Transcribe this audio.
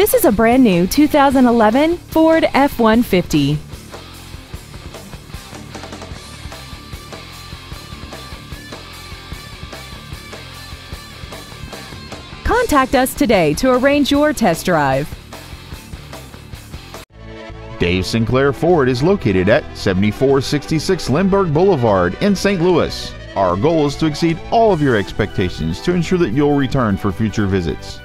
This is a brand new 2011 Ford F-150. Contact us today to arrange your test drive. Dave Sinclair Ford is located at 7466 Lindbergh Boulevard in St. Louis. Our goal is to exceed all of your expectations to ensure that you'll return for future visits.